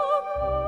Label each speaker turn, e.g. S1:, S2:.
S1: Oh.